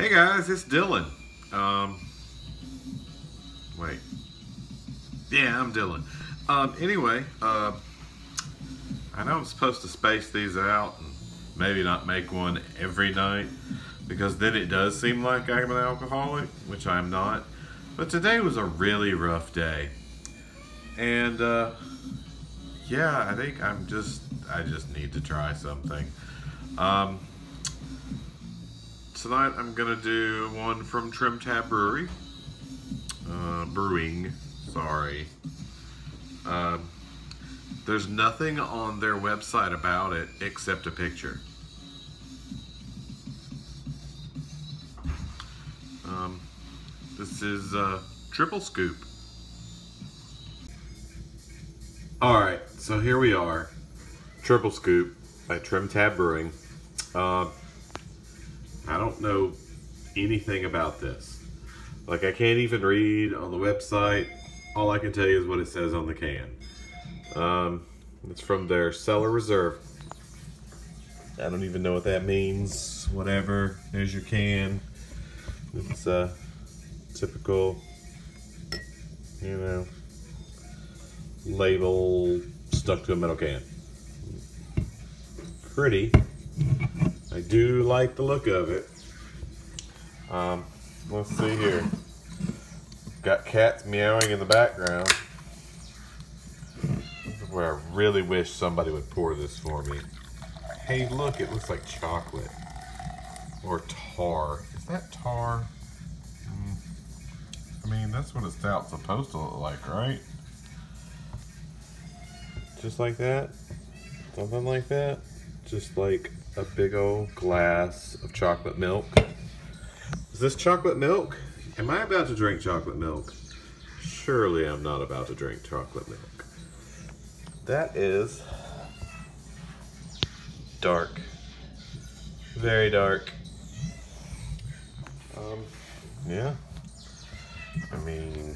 Hey guys, it's Dylan. Um, wait. Yeah, I'm Dylan. Um, anyway, uh, I know I'm supposed to space these out and maybe not make one every night because then it does seem like I'm an alcoholic, which I'm not. But today was a really rough day. And, uh, yeah, I think I'm just, I just need to try something. Um, tonight I'm gonna do one from Trim Tab Brewery. Uh, brewing, sorry. Um, there's nothing on their website about it except a picture. Um, this is uh, Triple Scoop. All right, so here we are. Triple Scoop by Trim Tab Brewing. Uh, I don't know anything about this. Like I can't even read on the website. All I can tell you is what it says on the can. Um, it's from their cellar reserve. I don't even know what that means. Whatever. There's your can. It's a uh, typical, you know, label stuck to a metal can. Pretty. I do like the look of it. Um, let's see here. Got cats meowing in the background. This is where I really wish somebody would pour this for me. Hey, look, it looks like chocolate. Or tar. Is that tar? Mm. I mean, that's what a stout's supposed to look like, right? Just like that? Something like that? Just like a big old glass of chocolate milk. Is this chocolate milk? Am I about to drink chocolate milk? Surely I'm not about to drink chocolate milk. That is dark. Very dark. Um, yeah. I mean,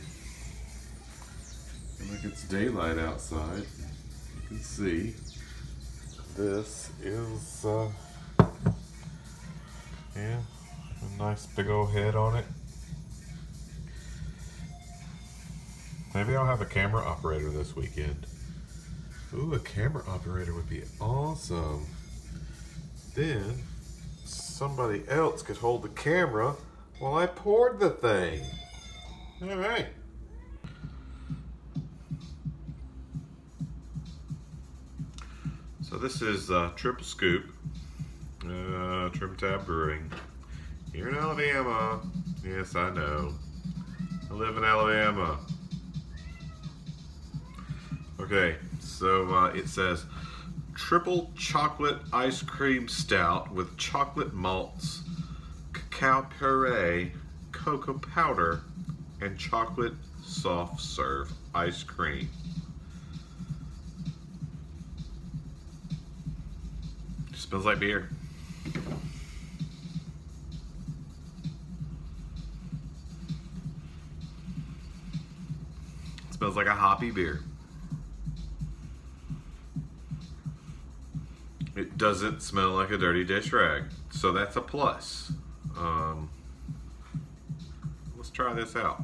look, it's daylight outside. You can see. This is, uh, yeah, a nice big old head on it. Maybe I'll have a camera operator this weekend. Ooh, a camera operator would be awesome. Then somebody else could hold the camera while I poured the thing. All right. So this is uh, Triple Scoop, uh, Tab Brewing, here in Alabama. Yes, I know. I live in Alabama. Okay, so uh, it says triple chocolate ice cream stout with chocolate malts, cacao puree, cocoa powder, and chocolate soft serve ice cream. Smells like beer. It smells like a hoppy beer. It doesn't smell like a dirty dish rag, so that's a plus. Um, let's try this out.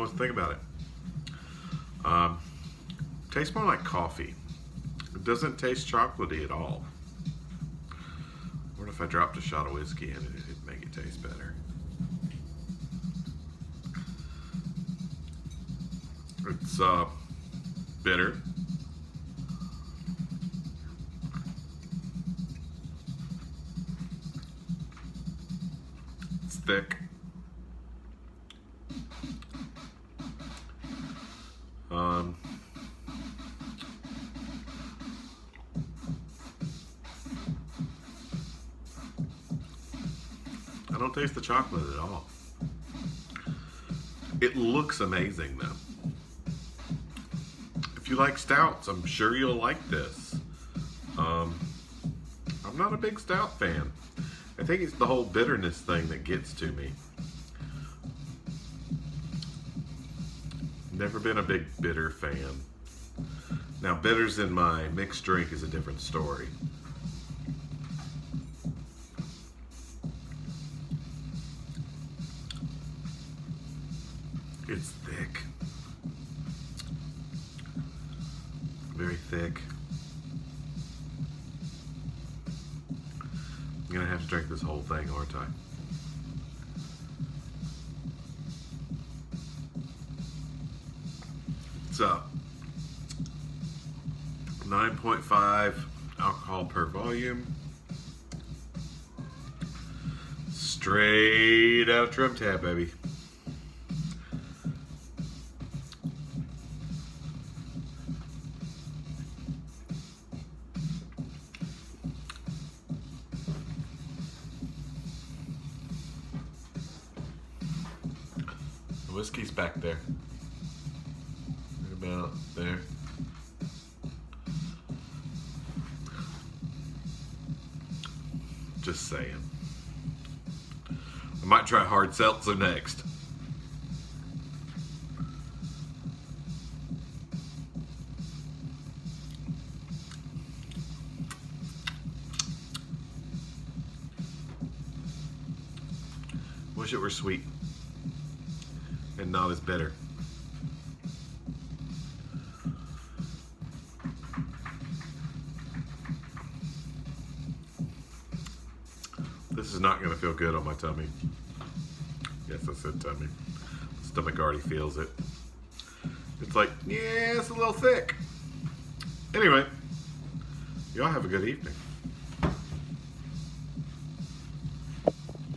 Know what to think about it. Um, tastes more like coffee. It doesn't taste chocolatey at all. What if I dropped a shot of whiskey in it? It'd make it taste better. It's uh, bitter. It's thick. Don't taste the chocolate at all. It looks amazing though. If you like stouts, I'm sure you'll like this. Um, I'm not a big stout fan. I think it's the whole bitterness thing that gets to me. Never been a big bitter fan. Now, bitters in my mixed drink is a different story. It's thick. Very thick. I'm gonna have to drink this whole thing, aren't I? So, 9.5 alcohol per volume. Straight out of Trim Tab, baby. The whiskey's back there. Right about there. Just saying. I might try hard seltzer next. Wish it were sweet and not better. This is not going to feel good on my tummy. Yes, I said tummy. Stomach already feels it. It's like, yeah, it's a little thick. Anyway, y'all have a good evening.